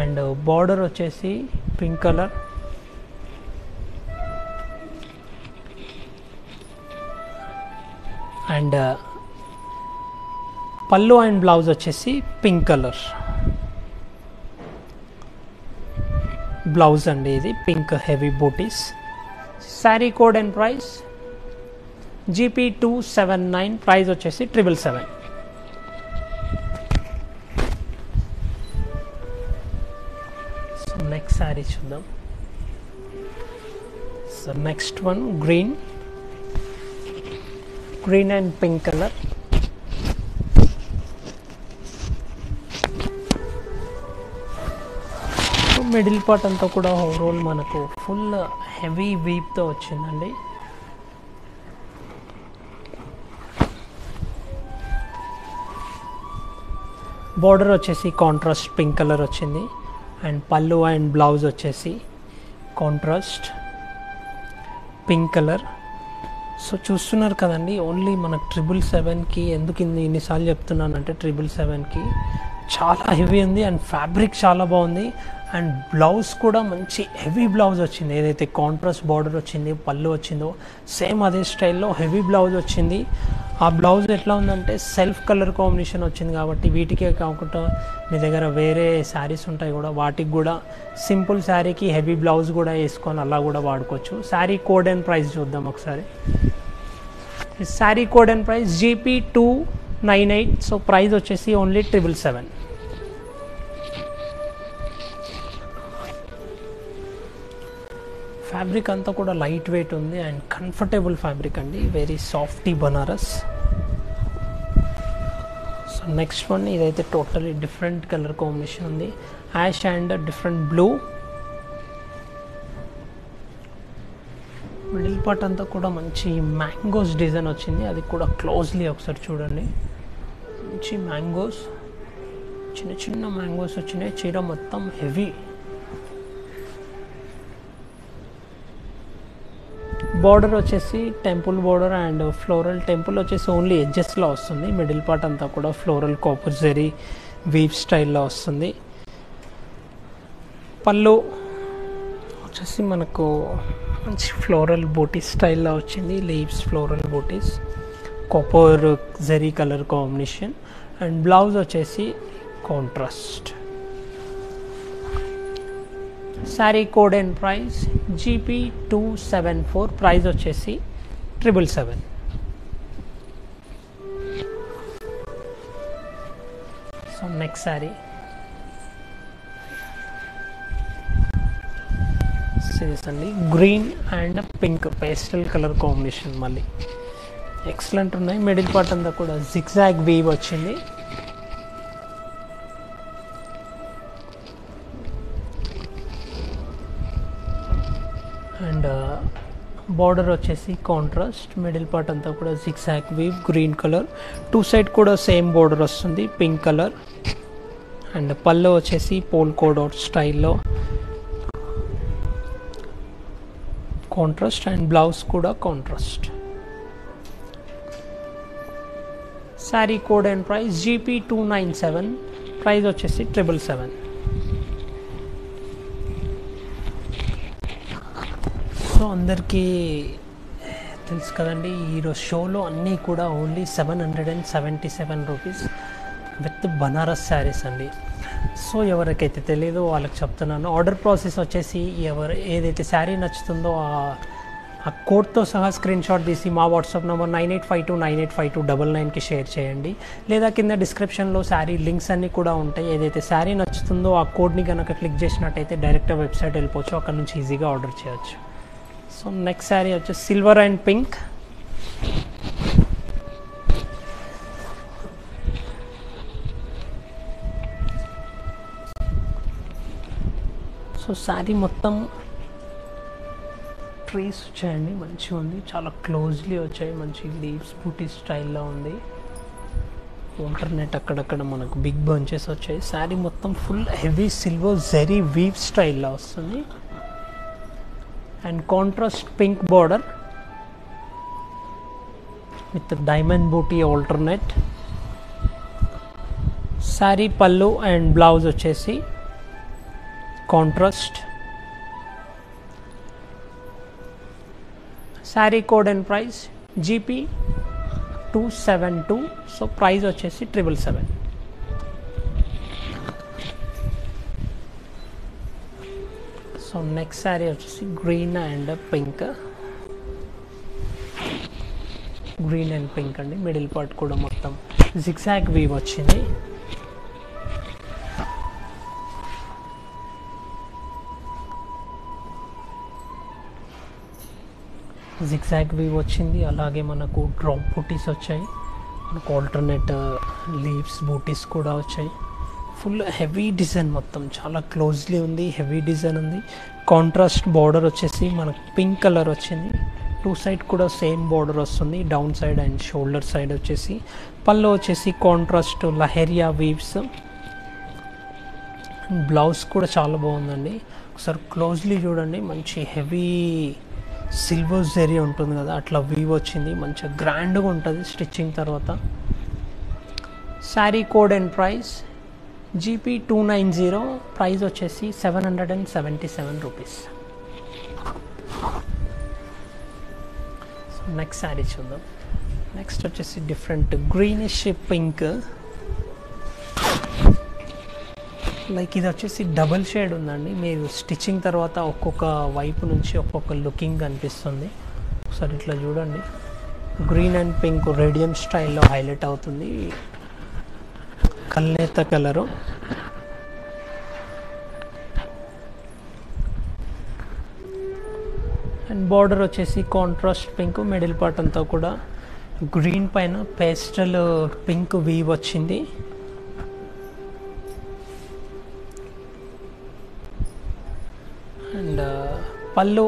and border వచ్చేసి pink colour and pallu and blouse వచ్చేసి పింక్ కలర్. బ్లౌజ్ అండి ఇది pink heavy butis. Sari code and price GP two seven nine price వచ్చేసి triple seven. So next sari చూద్దాం. So next one green. Green and pink colour. Middle part అంతా కూడా ఓవరాల్ మనకు ఫుల్ హెవీ వీప్తో వచ్చిందండి. బార్డర్ వచ్చేసి కాంట్రాస్ట్ పింక్ కలర్ వచ్చింది. అండ్ పళ్ళు అండ్ బ్లౌజ్ వచ్చేసి కాంట్రాస్ట్ పింక్ కలర్ సో చూస్తున్నారు కదండి ఓన్లీ మన ట్రిపుల్ సెవెన్కి ఎందుకు ఇన్ని ఇన్నిసార్లు చెప్తున్నానంటే ట్రిపుల్ సెవెన్కి చాలా హెవీ ఉంది అండ్ ఫ్యాబ్రిక్ చాలా బాగుంది. అండ్ బ్లౌజ్ కూడా మంచి హెవీ బ్లౌజ్ వచ్చింది. ఏదైతే కాంట్రాస్ట్ బార్డర్ వచ్చింది పళ్ళు వచ్చిందో సేమ్ అదే స్టైల్లో హెవీ బ్లౌజ్ వచ్చింది. ఆ బ్లౌజ్ ఎట్లా ఉందంటే సెల్ఫ్ కలర్ కాంబినేషన్ వచ్చింది కాబట్టి వీటికే కాకుండా మీ దగ్గర వేరే శారీస్ ఉంటాయి కూడా వాటికి కూడా సింపుల్ శారీకి హెవీ బ్లౌజ్ కూడా వేసుకొని అలా కూడా వాడుకోవచ్చు. శారీ కోడ్ అండ్ ప్రైస్ చూద్దాం ఒకసారి. Sari code and price GP two nine eight so price వచ్చేసి ఓన్లీ ట్రిపుల్ సెవెన్ ఫ్యాబ్రిక్ అంతా కూడా లైట్ వెయిట్ ఉంది అండ్ కంఫర్టబుల్ ఫ్యాబ్రిక్ అండి. Very softy Banaras so next one ఇదైతే టోటలీ డిఫరెంట్ కలర్ కాంబినేషన్ ఉంది. Ash and different blue middle part అంతా కూడా మంచి మ్యాంగోస్ డిజైన్ వచ్చింది. అది కూడా క్లోజ్లీ ఒకసారి చూడండి. మంచి మ్యాంగోస్ చిన్న చిన్న మ్యాంగోస్ వచ్చినాయి. చీర మొత్తం హెవీ బార్డర్ వచ్చేసి temple border and floral temple వచ్చేసి ఓన్లీ ఎడ్జెస్లో వస్తుంది. మిడిల్ పార్ట్ అంతా కూడా ఫ్లోరల్ కాపర్ జెరీ వీవ్ స్టైల్లో వస్తుంది. పళ్ళు వచ్చేసి మనకు మంచి ఫ్లోరల్ బూటీస్ స్టైల్లో వచ్చింది. Leaves floral butis copper zari colour combination and blouse వచ్చేసి contrast sari code and price GP two seven four. Price వచ్చేసి triple seven. So next sari. Series అండి. Green and pink pastel colour combination మళ్ళీ. ఎక్సలెంట్ ఉన్నాయి. మిడిల్ పార్ట్ అంతా కూడా జిగ్జాగ్ వీవ్ వచ్చింది. బార్డర్ వచ్చేసి కాంట్రాస్ట్ మిడిల్ పార్ట్ అంతా కూడా six hack weave green colour two side కూడా సేమ్ బార్డర్ వస్తుంది పింక్ కలర్ అండ్ పళ్ళు వచ్చేసి పోల్ కోడ్ స్టైల్లో కాంట్రాస్ట్ అండ్ బ్లౌజ్ కూడా contrast sari code and price GP two nine seven price వచ్చేసి ట్రిపుల్ సెవెన్ సో అందరికీ తెలుసు కదండి ఈరోజు షోలో అన్నీ కూడా only seven hundred and seventy seven rupees with Banaras saris అండి. సో ఎవరికైతే తెలియదో వాళ్ళకి చెప్తున్నాను. ఆర్డర్ ప్రాసెస్ వచ్చేసి ఎవరు ఏదైతే శారీ నచ్చుతుందో ఆ కోడ్తో సహా స్క్రీన్ షాట్ తీసి మా WhatsApp number nine eight five two nine eight five two double నైన్కి షేర్ చేయండి. లేదా కింద డిస్క్రిప్షన్లో శారీ లింక్స్ అన్నీ కూడా ఉంటాయి. ఏదైతే శారీ నచ్చుతుందో ఆ కోడ్ని కనుక క్లిక్ చేసినట్టయితే డైరెక్ట్గా వెబ్సైట్ వెళ్ళిపోవచ్చు. అక్కడ నుంచి ఈజీగా ఆర్డర్ చేయొచ్చు. సో నెక్స్ట్ శారీ వచ్చేసి silver and pink so sari మొత్తం ట్రీస్ వచ్చాయండి మంచిగా ఉంది చాలా క్లోజ్లీ వచ్చాయి మంచి లీవ్స్ బూటీ స్టైల్లో ఉంది ఇంటర్నెట్ అక్కడక్కడ మనకు బిగ్ బంచెస్ వచ్చాయి శారీ మొత్తం full heavy silver zari weave స్టైల్లో వస్తుంది and contrast pink border with the diamond booty alternate. Sari pallu and blouse వచ్చేసి contrast. Sari code and price gp 272 so price వచ్చేసి 777 సో నెక్స్ట్ శారీ వచ్చేసి green and pink. Green and pink అండి మిడిల్ పార్ట్ కూడా మొత్తం. జిగ్జాగ్ వీవ్ వచ్చింది. జిగ్జాగ్ వీవ్ వచ్చింది అలాగే మనకు డ్రాప్ బూటీస్ వచ్చాయి. మనకు ఆల్టర్నేట్ లీవ్స్ బూటీస్ కూడా వచ్చాయి. ఫుల్ హెవీ డిజైన్ మొత్తం చాలా క్లోజ్లీ ఉంది హెవీ డిజైన్ ఉంది. కాంట్రాస్ట్ బార్డర్ వచ్చేసి మనకు పింక్ కలర్ వచ్చింది. టూ సైడ్ కూడా సేమ్ బార్డర్ వస్తుంది down side and shoulder side వచ్చేసి. పళ్ళు వచ్చేసి కాంట్రాస్ట్ లహెరియా వీవ్స్. బ్లౌజ్ కూడా చాలా బాగుందండి. ఒకసారి క్లోజ్లీ చూడండి మంచి హెవీ సిల్వర్ జెరీ ఉంటుంది కదా అట్లా వీవ్ వచ్చింది. మంచిగా గ్రాండ్గా ఉంటుంది స్టిచ్చింగ్ తర్వాత. Sari code and price GP two nine zero price వచ్చేసి seven hundred and seventy seven rupees next sari చూద్దాం. నెక్స్ట్ వచ్చేసి డిఫరెంట్ గ్రీనిష్ పింక్ లైక్ ఇది వచ్చేసి డబుల్ షేడ్ ఉందండి. మీరు స్టిచ్చింగ్ తర్వాత ఒక్కొక్క వైపు నుంచి ఒక్కొక్క లుకింగ్ కనిపిస్తుంది. ఒకసారి ఇట్లా చూడండి. గ్రీన్ అండ్ పింక్ రేడియం స్టైల్లో హైలైట్ అవుతుంది. కల్నేత కలరు. అండ్ బార్డర్ వచ్చేసి కాంట్రాస్ట్ పింక్ మిడిల్ పార్ట్ అంతా కూడా గ్రీన్ పైన పేస్టల్ పింక్ వీవ్ వచ్చింది. అండ్ పళ్ళు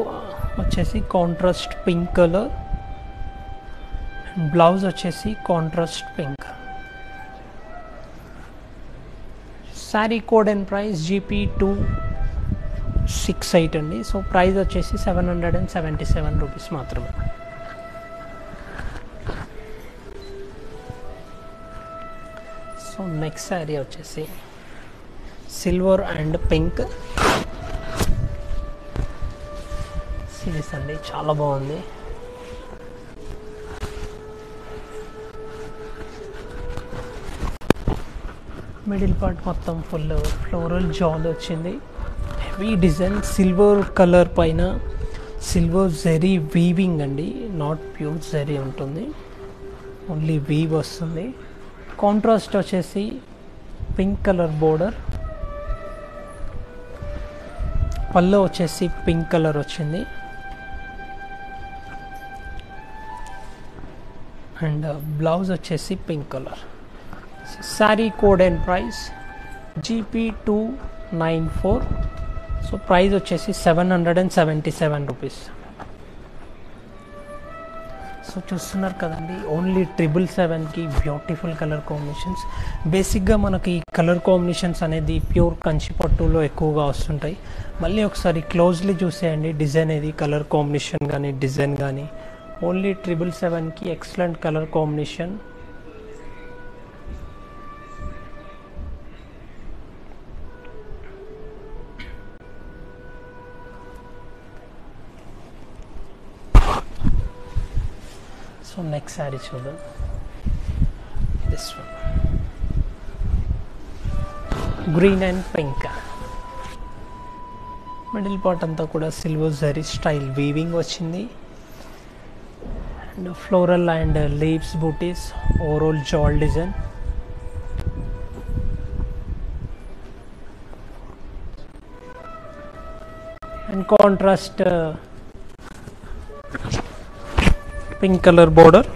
వచ్చేసి contrast pink colour. And blouse వచ్చేసి contrast pink. Sari code and price GP two six eight అండి. సో ప్రైస్ వచ్చేసి seven hundred and seventy seven rupees మాత్రమే. సో నెక్స్ట్ శారీ వచ్చేసి సిల్వర్ అండ్ పింక్. సిరీస్ అండి చాలా బాగుంది. మిడిల్ పార్ట్ మొత్తం ఫుల్ ఫ్లోరల్ జాల్ వచ్చింది. హెవీ డిజైన్ సిల్వర్ కలర్ పైన సిల్వర్ జెరీ వీవింగ్ అండి. నాట్ ప్యూర్ జెరీ ఉంటుంది. ఓన్లీ వీవ్ వస్తుంది. కాంట్రాస్ట్ వచ్చేసి పింక్ కలర్ బోర్డర్ పళ్ళు వచ్చేసి పింక్ కలర్ వచ్చింది. అండ్ బ్లౌజ్ uh, వచ్చేసి pink colour sari code and price GP two nine four so price వచ్చేసి seven hundred and seventy seven rupees so చూస్తున్నారు కదండి ఓన్లీ ట్రిపుల్ సెవెన్కి బ్యూటిఫుల్ కలర్ కాంబినేషన్స్ బేసిక్గా మనకి కలర్ కాంబినేషన్స్ అనేది ప్యూర్ కంచి పట్టులో ఎక్కువగా వస్తుంటాయి. మళ్ళీ ఒకసారి క్లోజ్లీ చూసేయండి డిజైన్ ఏది కలర్ కాంబినేషన్ కానీ డిజైన్ కానీ ఓన్లీ ట్రిపుల్ సెవెన్కి excellent colour combination so next sari చూద్దాం this one green and pink middle part అంతా కూడా సిల్వర్ జరీ స్టైల్ వీవింగ్ వచ్చింది. And floral and leaves butis overall jaal design and contrast pink colour border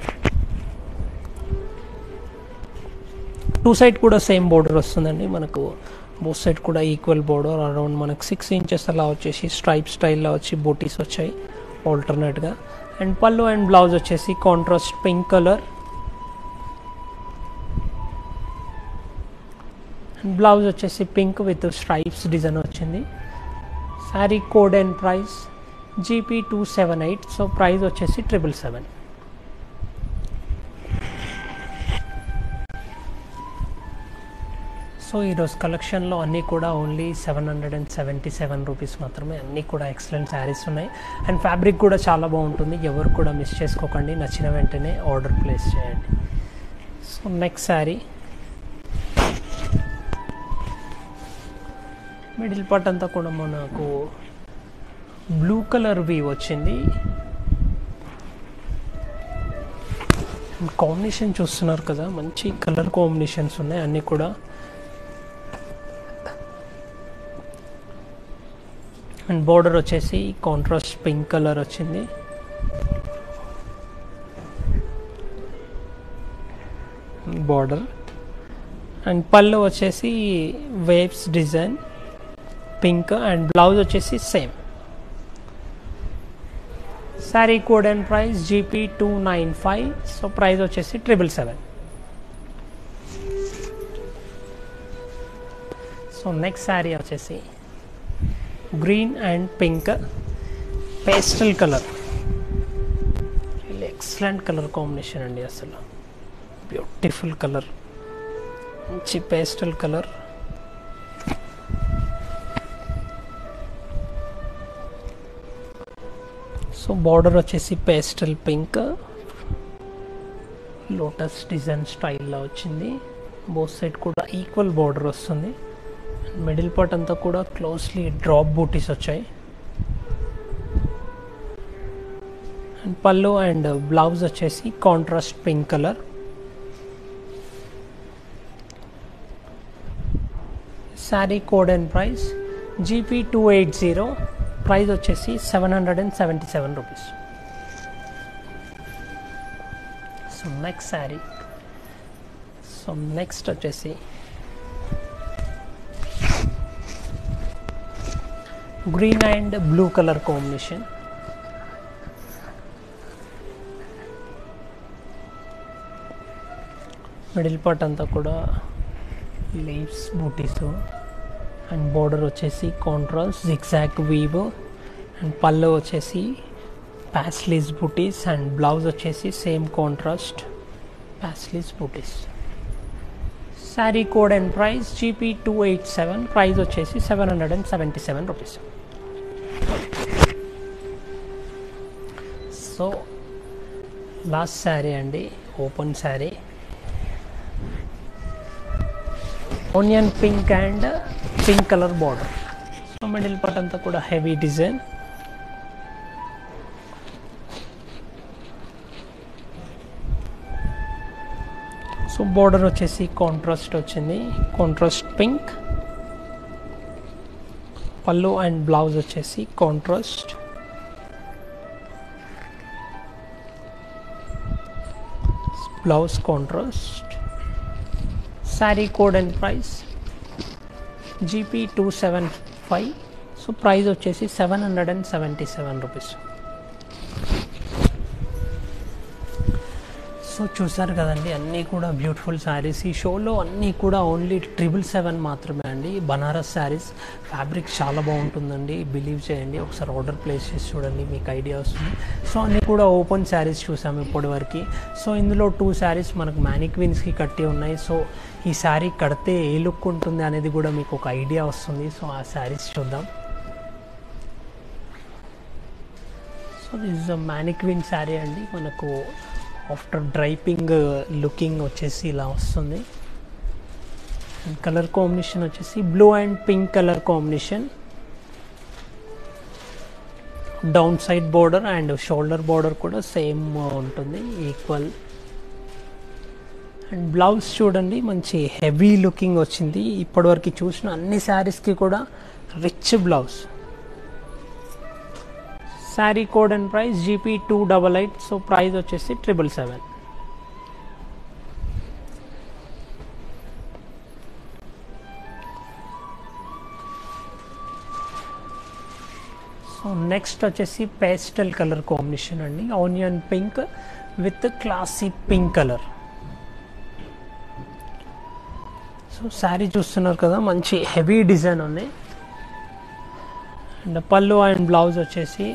two side కూడా సేమ్ బోర్డర్ వస్తుందండి. మనకు బోత్ సైడ్ కూడా ఈక్వల్ బోర్డర్ అరౌండ్ మనకు సిక్స్ ఇంచెస్ అలా వచ్చేసి స్ట్రైప్ స్టైల్లో వచ్చి బూటీస్ వచ్చాయి ఆల్టర్నేట్గా అండ్ పళ్ళు అండ్ బ్లౌజ్ వచ్చేసి contrast pink colour and blouse వచ్చేసి పింక్ విత్ స్ట్రైప్స్ డిజైన్ వచ్చింది. Sari code and price GP two seven eight so price వచ్చేసి ట్రిపుల్ సెవెన్ సో ఈరోజు కలెక్షన్లో అన్నీ కూడా only seven hundred and seventy seven rupees మాత్రమే. అన్నీ కూడా ఎక్సలెంట్ శారీస్ ఉన్నాయి. అండ్ ఫ్యాబ్రిక్ కూడా చాలా బాగుంటుంది. ఎవరు కూడా మిస్ చేసుకోకండి. నచ్చిన వెంటనే ఆర్డర్ ప్లేస్ చేయండి. So next sari middle part అంతా కూడా మనకు బ్లూ కలర్వి వచ్చింది. కాంబినేషన్ చూస్తున్నారు కదా మంచి కలర్ కాంబినేషన్స్ ఉన్నాయి అన్నీ కూడా. అండ్ బోర్డర్ వచ్చేసి కాంట్రాస్ట్ పింక్ కలర్ వచ్చింది. బార్డర్ అండ్ పళ్ళు వచ్చేసి waves design pink and blouse వచ్చేసి same sari code and price GP two nine five. So price వచ్చేసి triple seven. So next sari వచ్చేసి green and pink pastel colour. Excellent colour combination అండి అసలు. Beautiful colour. మంచి పేస్టల్ కలర్. సో బార్డర్ వచ్చేసి పేస్టల్ పింక్. లోటస్ డిజైన్ స్టైల్లో వచ్చింది. బోత్ సైడ్ కూడా ఈక్వల్ బార్డర్ వస్తుంది. మిడిల్ పార్ట్ అంతా కూడా క్లోజ్లీ డ్రాప్ బూటీస్ వచ్చాయి. అండ్ పళ్ళు అండ్ బ్లౌజ్ వచ్చేసి contrast pink colour. Sari code and price GP two eight zero price వచ్చేసి seven hundred and seventy seven rupees. So next sari. So next వచ్చేసి green and blue colour combination. Middle part అంతా కూడా లీవ్స్ బూటీస్ అండ్ బోర్డర్ వచ్చేసి కాంట్రాల్స్ జిగ్జాక్ వీవ్ అండ్ పళ్ళు వచ్చేసి ప్యాస్లీస్ బుటీస్ అండ్ బ్లౌజ్ వచ్చేసి same contrast paisleys butis. Sari code and price GP two eight seven price వచ్చేసి seven hundred and seventy seven rupees. So last sari అండి open sari. Onion pink and pink colour border. So middle part అంతా కూడా హెవీ డిజైన్. బోర్డర్ వచ్చేసి కాంట్రాస్ట్ వచ్చింది. Contrast pink pallu and blouse వచ్చేసి contrast blouse contrast sari code and price GP two seven five so price వచ్చేసి seven hundred and seventy seven rupees so చూసారు కదండి అన్నీ కూడా బ్యూటిఫుల్ శారీస్ ఈ షోలో అన్నీ కూడా ఓన్లీ ట్రిపుల్ సెవెన్ మాత్రమే అండి. బనారస్ శారీస్ ఫ్యాబ్రిక్ చాలా బాగుంటుందండి. బిలీవ్ చేయండి ఒకసారి ఆర్డర్ ప్లేస్ చేసి చూడండి మీకు ఐడియా వస్తుంది. సో అన్నీ కూడా ఓపెన్ శారీస్ చూసాము ఇప్పటివరకు సో ఇందులో టూ శారీస్ మనకు మ్యానిక్విన్స్కి కట్టి ఉన్నాయి. సో ఈ శారీ కడితే ఏ లుక్ ఉంటుంది అనేది కూడా మీకు ఒక ఐడియా వస్తుంది. సో ఆ శారీస్ చూద్దాం. సో దిస్ మ్యానిక్విన్ శారీ అండి. మనకు ఆఫ్టర్ డ్రైపింగ్ లుకింగ్ వచ్చేసి ఇలా వస్తుంది. కలర్ కాంబినేషన్ వచ్చేసి blue and pink colour combination. Down side border and shoulder border కూడా సేమ్ ఉంటుంది ఈక్వల్. అండ్ బ్లౌజ్ చూడండి మంచి హెవీ లుకింగ్ వచ్చింది. ఇప్పటివరకు చూసిన అన్ని శారీస్కి కూడా rich blouse. Sari code and price GP two double eight so price వచ్చేసి ట్రిపుల్ సెవెన్ సో నెక్స్ట్ వచ్చేసి పేస్టల్ కలర్ కాంబినేషన్ అండి. Onion pink with classy pink colour so sari చూస్తున్నారు కదా మంచి హెవీ డిజైన్ ఉంది. అండ్ పళ్ళు అండ్ బ్లౌజ్ వచ్చేసి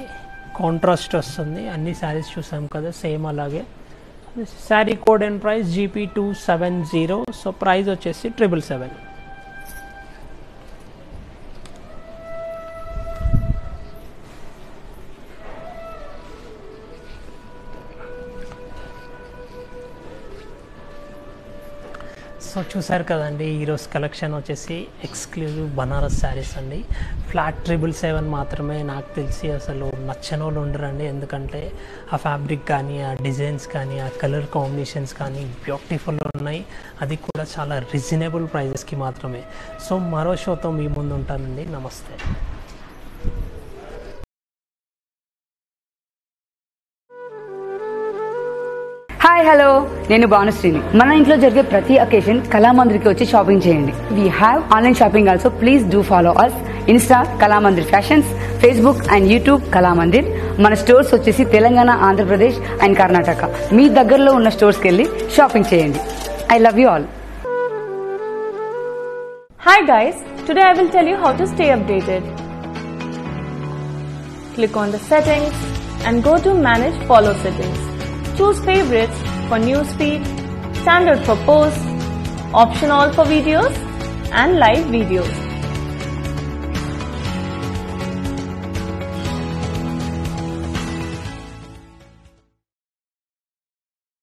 కాంట్రాస్ట్ వస్తుంది అన్ని శారీస్ చూసాం కదా సేమ్ అలాగే. Sari code and price GP two seven zero so price వచ్చేసి ట్రిపుల్ సెవెన్ సో చూసారు కదండి ఈరోజు కలెక్షన్ వచ్చేసి ఎక్స్క్లూజివ్ బనారస్ శారీస్ అండి. ఫ్లాట్ ట్రిబుల్ సెవెన్ మాత్రమే నాకు తెలిసి అసలు నచ్చని వాళ్ళు ఉండరండి. ఎందుకంటే ఆ ఫ్యాబ్రిక్ కానీ ఆ డిజైన్స్ కానీ ఆ కలర్ కాంబినేషన్స్ కానీ బ్యూటిఫుల్ ఉన్నాయి. అది కూడా చాలా రీజనబుల్ ప్రైజెస్కి మాత్రమే. సో మరో షోతో మీ ముందు ఉంటానండి. నమస్తే. హాయ్ హలో నేను భానుశ్రీని. మన ఇంట్లో జరిగే ప్రతి అకేషన్ కళామందిర్కి వచ్చి షాపింగ్ చేయండి. We have online shopping also please do follow us Insta Kalamandir fashions Facebook and YouTube Kalamandir. మన స్టోర్స్ వచ్చేసి తెలంగాణ ఆంధ్రప్రదేశ్ అండ్ కర్ణాటక. మీ దగ్గరలో ఉన్న స్టోర్స్కి వెళ్ళి షాపింగ్ చేయండి. I love you all Hi guys, today I will tell you how to stay updated. Click on the settings and go to manage follow settings. Choose favorites for newsfeed, standard for posts, option all for videos and live videos.